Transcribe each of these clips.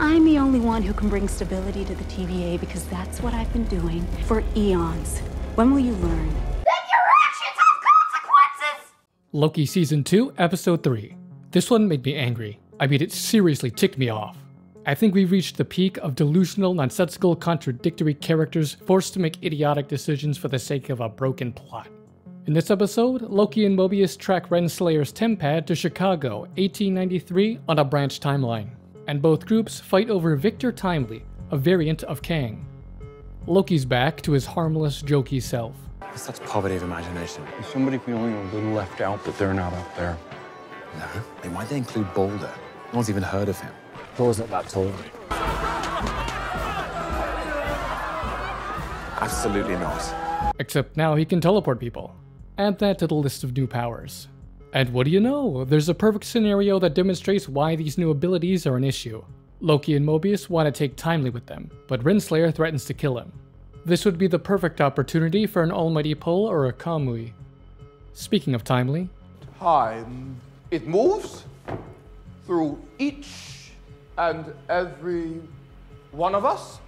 I'm the only one who can bring stability to the TVA because that's what I've been doing for eons. When will you learn? That your actions have consequences! Loki Season 2, Episode 3. This one made me angry. I mean, it seriously ticked me off. I think we've reached the peak of delusional, nonsensical, contradictory characters forced to make idiotic decisions for the sake of a broken plot. In this episode, Loki and Mobius track Renslayer's Tempad to Chicago, 1893, on a branch timeline, and both groups fight over Victor Timely, a variant of Kang. Loki's back to his harmless, jokey self. It's such poverty of imagination. Is somebody feeling a little left out that they're not up there? No. Then why'd they include Balder? No one's even heard of him. Thor's not that tall. Absolutely not. Except now he can teleport people. Add that to the list of new powers. And what do you know? There's a perfect scenario that demonstrates why these new abilities are an issue. Loki and Mobius want to take Timely with them, but Renslayer threatens to kill him. This would be the perfect opportunity for an almighty pull or a Kamui. Speaking of Timely, time. It moves through each and every one of us.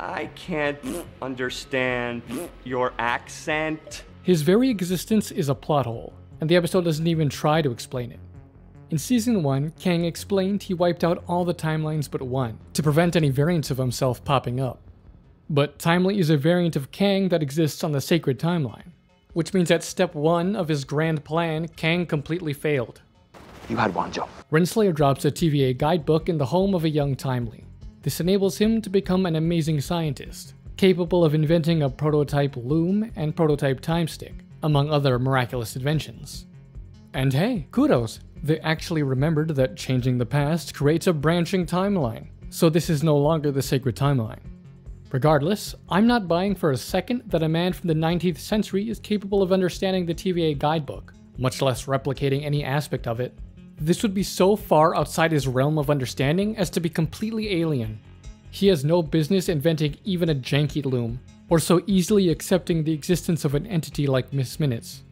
I can't understand your accent. his very existence is a plot hole, and the episode doesn't even try to explain it. In season 1, Kang explained he wiped out all the timelines but one, to prevent any variants of himself popping up. But Timely is a variant of Kang that exists on the sacred timeline, which means at step 1 of his grand plan, Kang completely failed. You had one job. Renslayer drops a TVA guidebook in the home of a young Timely. This enables him to become an amazing scientist, capable of inventing a prototype loom and prototype time stick, among other miraculous inventions. And hey, kudos! They actually remembered that changing the past creates a branching timeline, so this is no longer the sacred timeline. Regardless, I'm not buying for a second that a man from the 19th century is capable of understanding the TVA guidebook, much less replicating any aspect of it. This would be so far outside his realm of understanding as to be completely alien. He has no business inventing even a janky loom, or so easily accepting the existence of an entity like Miss Minutes.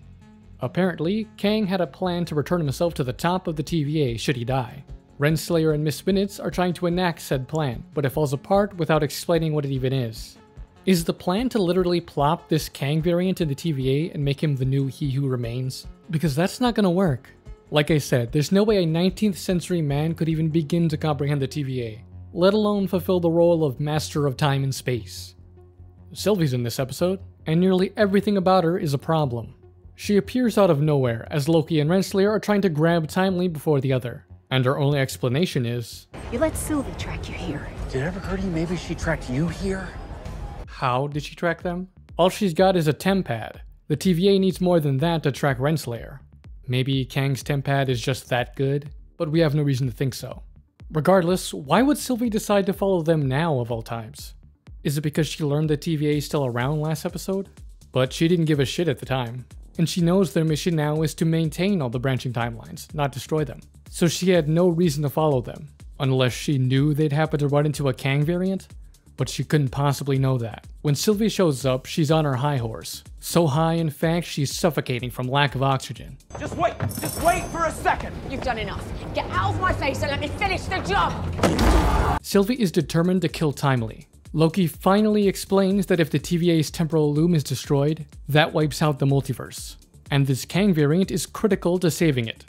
Apparently, Kang had a plan to return himself to the top of the TVA should he die. Renslayer and Miss Minutes are trying to enact said plan, but it falls apart without explaining what it even is. Is the plan to literally plop this Kang variant in the TVA and make him the new He Who Remains? Because that's not gonna work. Like I said, there's no way a 19th century man could even begin to comprehend the TVA, let alone fulfill the role of Master of Time and Space. Sylvie's in this episode, and nearly everything about her is a problem. She appears out of nowhere as Loki and Renslayer are trying to grab Timely before the other, and her only explanation is You let Sylvie track you here. Did it ever occur to you maybe she tracked you here? how did she track them? All she's got is a tempad. The TVA needs more than that to track Renslayer. Maybe Kang's tempad is just that good, but we have no reason to think so. Regardless, why would Sylvie decide to follow them now of all times? Is it because she learned the TVA is still around last episode? But she didn't give a shit at the time, and she knows their mission now is to maintain all the branching timelines, not destroy them. So she had no reason to follow them, unless she knew they'd happen to run into a Kang variant? But she couldn't possibly know that. When Sylvie shows up, she's on her high horse. So high, in fact, she's suffocating from lack of oxygen. Just wait. Just wait for a second. You've done enough. Get out of my face and let me finish the job! Sylvie is determined to kill Timely. Loki finally explains that if the TVA's temporal loom is destroyed, that wipes out the multiverse, and this Kang variant is critical to saving it.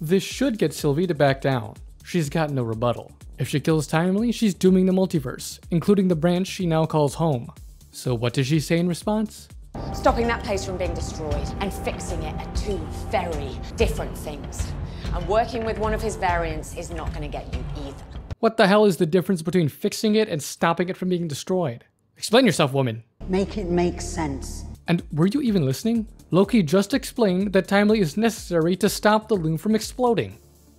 This should get Sylvie to back down. She's got no rebuttal. If she kills Timely, she's dooming the multiverse, including the branch she now calls home. So what does she say in response? Stopping that place from being destroyed and fixing it are two very different things. And working with one of his variants is not going to get you either. What the hell is the difference between fixing it and stopping it from being destroyed? Explain yourself, woman. Make it make sense. And were you even listening? Loki just explained that Timely is necessary to stop the loom from exploding.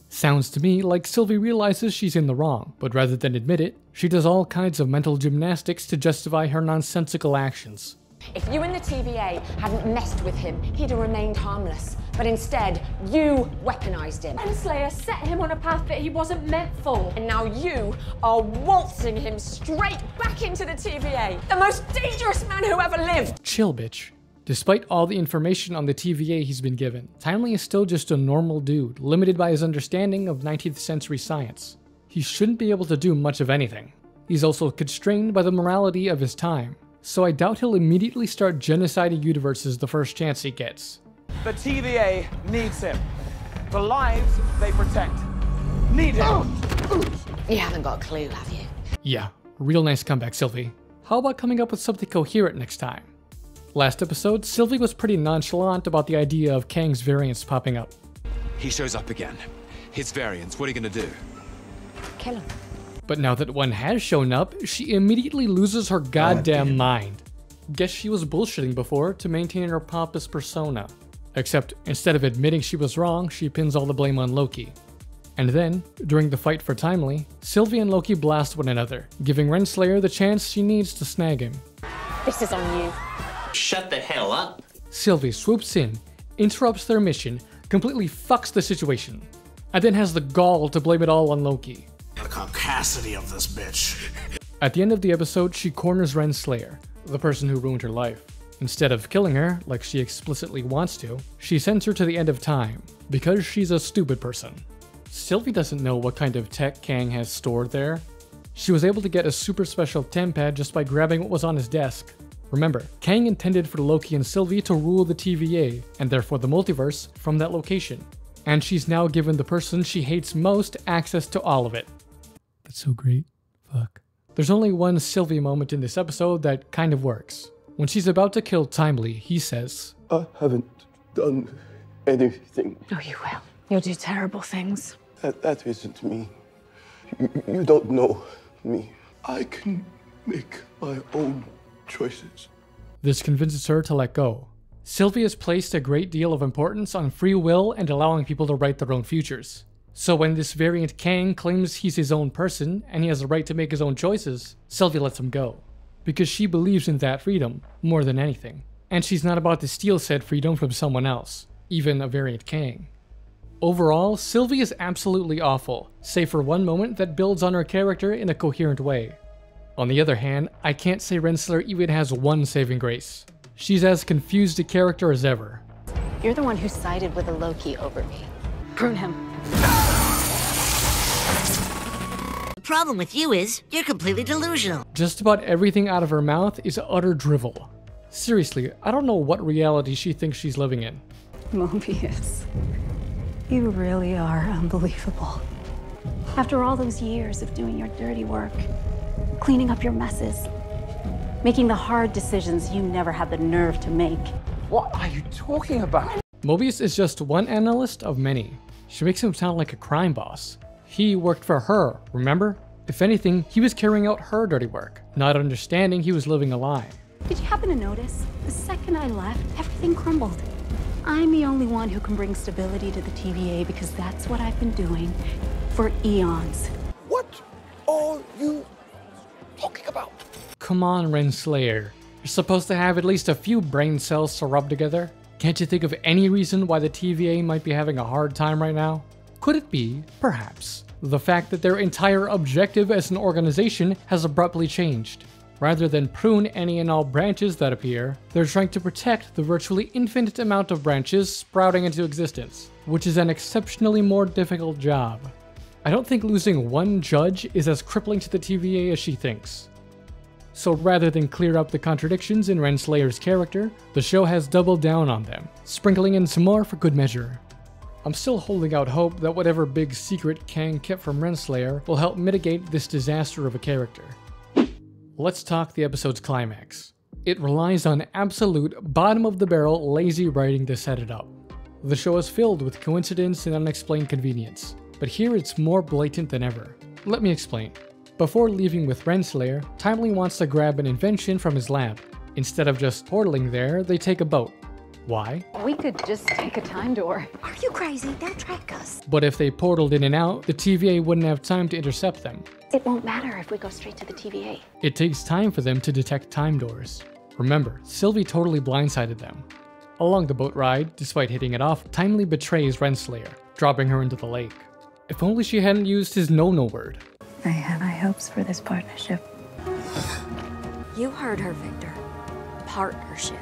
Sounds to me like Sylvie realizes she's in the wrong, but rather than admit it, she does all kinds of mental gymnastics to justify her nonsensical actions. If you and the TVA hadn't messed with him, he'd have remained harmless. But instead, you weaponized him. Renslayer set him on a path that he wasn't meant for. And now you are waltzing him straight back into the TVA. The most dangerous man who ever lived. Chill, bitch. Despite all the information on the TVA he's been given, Timely is still just a normal dude, limited by his understanding of 19th century science. he shouldn't be able to do much of anything. He's also constrained by the morality of his time, so I doubt he'll immediately start genociding universes the first chance he gets. The TVA needs him. The lives they protect need him. You haven't got a clue, have you? Yeah, real nice comeback, Sylvie. How about coming up with something coherent next time? Last episode, Sylvie was pretty nonchalant about the idea of Kang's variants popping up. He shows up again. His variants, what are you gonna do? Kill him. But now that one has shown up, she immediately loses her goddamn mind. Guess she was bullshitting before to maintain her pompous persona. Except instead of admitting she was wrong, she pins all the blame on Loki. And then, during the fight for Timely, Sylvie and Loki blast one another, giving Renslayer the chance she needs to snag him. This is on you. Shut the hell up. Sylvie swoops in, interrupts their mission, completely fucks the situation, and then has the gall to blame it all on Loki. The caucasity of this bitch. At the end of the episode, she corners Renslayer, the person who ruined her life. Instead of killing her, like she explicitly wants to, she sends her to the end of time, because she's a stupid person. Sylvie doesn't know what kind of tech Kang has stored there. She was able to get a super special TemPad just by grabbing what was on his desk. Remember, Kang intended for Loki and Sylvie to rule the TVA, and therefore the multiverse, from that location. And she's now given the person she hates most access to all of it. That's so great. Fuck. There's only one Sylvie moment in this episode that kind of works. When she's about to kill Timely, he says, I haven't done anything. No, you will. You'll do terrible things. That, that isn't me. You, you don't know me. I can make my own choices. This convinces her to let go. Sylvie has placed a great deal of importance on free will and allowing people to write their own futures. So when this variant Kang claims he's his own person and he has the right to make his own choices, Sylvie lets him go. Because she believes in that freedom more than anything. And she's not about to steal said freedom from someone else, even a variant Kang. Overall, Sylvie is absolutely awful, save for one moment that builds on her character in a coherent way. On the other hand, I can't say Renslayer even has one saving grace. She's as confused a character as ever. You're the one who sided with the Loki over me. Prune him. Problem with you is you're completely delusional. Just about everything out of her mouth is utter drivel. Seriously, I don't know what reality she thinks she's living in. Mobius, you really are unbelievable. After all those years of doing your dirty work, cleaning up your messes, making the hard decisions you never had the nerve to make. What are you talking about? Mobius is just one analyst of many. She makes him sound like a crime boss. He worked for her, remember? If anything, he was carrying out her dirty work, not understanding he was living a lie. Did you happen to notice? The second I left, everything crumbled. I'm the only one who can bring stability to the TVA because that's what I've been doing for eons. What are you talking about? Come on, Renslayer. You're supposed to have at least a few brain cells to rub together. Can't you think of any reason why the TVA might be having a hard time right now? Could it be, perhaps, the fact that their entire objective as an organization has abruptly changed? Rather than prune any and all branches that appear, they're trying to protect the virtually infinite amount of branches sprouting into existence, which is an exceptionally more difficult job. I don't think losing one judge is as crippling to the TVA as she thinks. So rather than clear up the contradictions in Renslayer's character, the show has doubled down on them, sprinkling in some more for good measure. I'm still holding out hope that whatever big secret Kang kept from Renslayer will help mitigate this disaster of a character. Let's talk the episode's climax. It relies on absolute bottom of the barrel lazy writing to set it up. The show is filled with coincidence and unexplained convenience, but here it's more blatant than ever. Let me explain. Before leaving with Renslayer, Timely wants to grab an invention from his lab. Instead of just portaling there, they take a boat. Why? We could just take a time door. Are you crazy? They'll track us. But if they portaled in and out, the TVA wouldn't have time to intercept them. It won't matter if we go straight to the TVA. It takes time for them to detect time doors. Remember, Sylvie totally blindsided them. Along the boat ride, despite hitting it off, Timely betrays Renslayer, dropping her into the lake. If only she hadn't used his no-no word. I have high hopes for this partnership. You heard her, Victor. Partnership.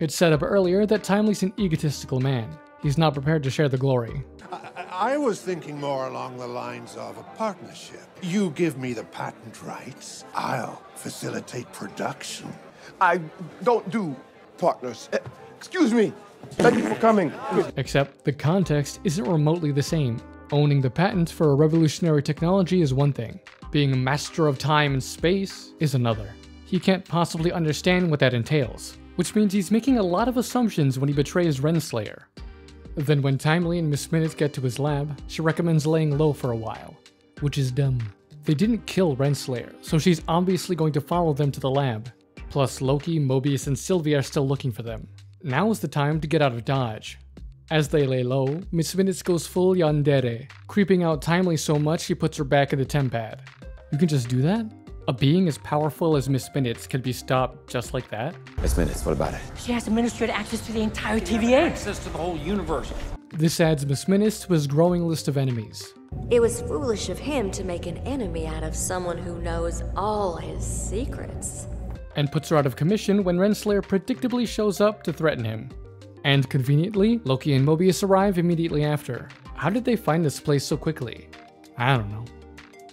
It's set up earlier that Timely's an egotistical man. He's not prepared to share the glory. I, I was thinking more along the lines of a partnership. You give me the patent rights, I'll facilitate production. I don't do partners. Eh, Excuse me. Thank you for coming. Except the context isn't remotely the same. Owning the patent for a revolutionary technology is one thing, being a master of time and space is another. He can't possibly understand what that entails, which means he's making a lot of assumptions when he betrays Renslayer. Then when Timely and Miss Minutes get to his lab, she recommends laying low for a while, which is dumb. They didn't kill Renslayer, so she's obviously going to follow them to the lab. Plus Loki, Mobius, and Sylvie are still looking for them. Now is the time to get out of Dodge. As they lay low, Miss Minutes goes full yandere, creeping out Timely so much she puts her back in the tempad. You can just do that? A being as powerful as Miss Minutes could be stopped just like that? Miss Minutes, what about it? She has administrative access to the entire TVA. Access to the whole universe. This adds Miss Minutes to his growing list of enemies. It was foolish of him to make an enemy out of someone who knows all his secrets. and puts her out of commission when Renslayer predictably shows up to threaten him. And conveniently, Loki and Mobius arrive immediately after. How did they find this place so quickly? I don't know.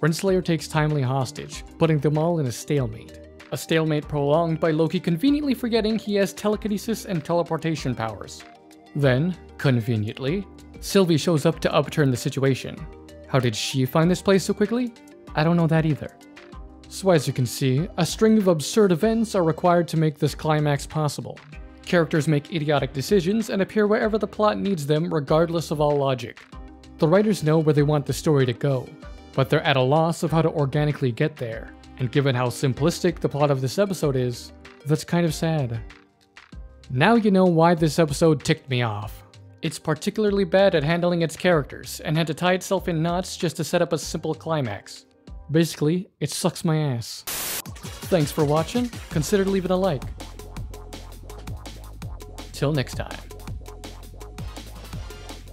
Renslayer takes Timely hostage, putting them all in a stalemate. A stalemate prolonged by Loki conveniently forgetting he has telekinesis and teleportation powers. Then, conveniently, Sylvie shows up to upturn the situation. How did she find this place so quickly? I don't know that either. So as you can see, a string of absurd events are required to make this climax possible. Characters make idiotic decisions and appear wherever the plot needs them regardless of all logic. The writers know where they want the story to go, but they're at a loss of how to organically get there. And given how simplistic the plot of this episode is, that's kind of sad. Now you know why this episode ticked me off. It's particularly bad at handling its characters, and had to tie itself in knots just to set up a simple climax. Basically, it sucks my ass. Thanks for watching, consider leaving a like. Till next time.